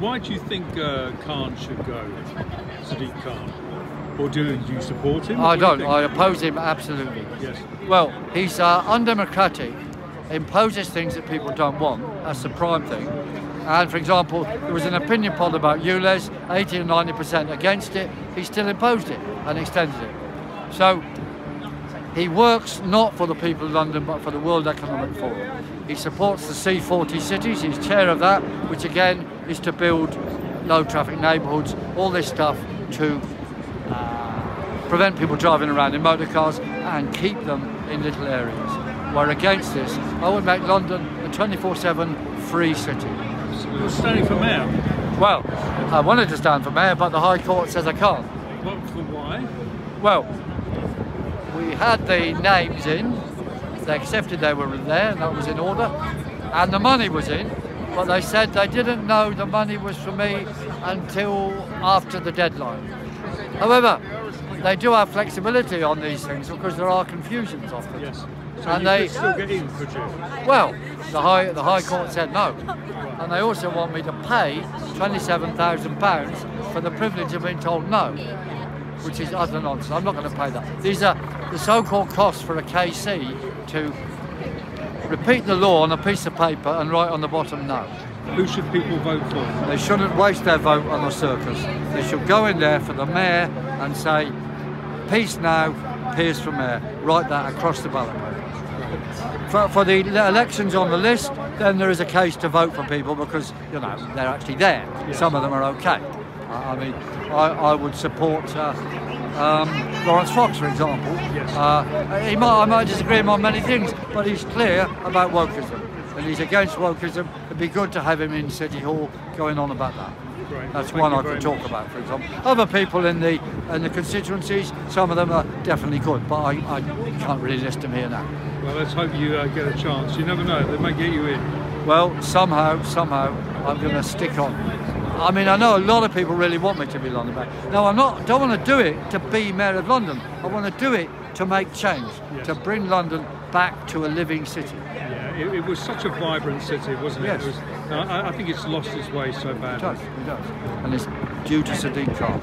Why do you think uh, Khan should go, Sadiq Khan? Or do, do you support him? I don't. do I oppose him absolutely. Yes. Well, he's uh, undemocratic, imposes things that people don't want. That's the prime thing. And for example, there was an opinion poll about ULEZ, 80 or 90% against it. He still imposed it and extended it. So he works not for the people of London, but for the World Economic Forum. He supports the C40 cities. He's chair of that, which again is to build low traffic neighbourhoods. All this stuff to uh, prevent people driving around in motor cars and keep them in little areas. We're against this. I would make London a 24-7 free city. You're standing for mayor. Well, I wanted to stand for mayor, but the High Court says I can't. What, for why? Well, we had the names in, they accepted they were there, and that was in order, and the money was in, but they said they didn't know the money was for me until after the deadline. However, they do have flexibility on these things because there are confusions often. Yes. So And you they- could still get in, could you? Well, the High, the High Court said no. And they also want me to pay £27,000 for the privilege of being told no, which is utter nonsense. I'm not going to pay that. These are the so-called costs for a KC to repeat the law on a piece of paper and write on the bottom no. Who should people vote for? They shouldn't waste their vote on a circus. They should go in there for the mayor and say, peace now, peace for mayor. Write that across the ballot paper. For, for the elections on the list, then there is a case to vote for people because, you know, they're actually there. Some of them are okay. I mean, I, I would support uh, um, Laurence Fox, for example. Yes. Uh, he might, I might disagree on many things, but he's clear about wokeism. And he's against wokeism. It'd be good to have him in City Hall going on about that. Great. That's Thank one I could talk much. about, for example. Other people in the in the constituencies, some of them are definitely good, but I, I can't really list them here now. Well, let's hope you uh, get a chance. You never know, they may get you in. Well, somehow, somehow, I'm going to stick on. I mean, I know a lot of people really want me to be London Mayor. No, I'm not. Don't want to do it to be Mayor of London. I want to do it to make change, Yes. to bring London back to a living city. Yeah, it, it was such a vibrant city, wasn't it? Yes. it was, I, I think it's lost its way so It does, it does. And it's due to Sadiq Khan.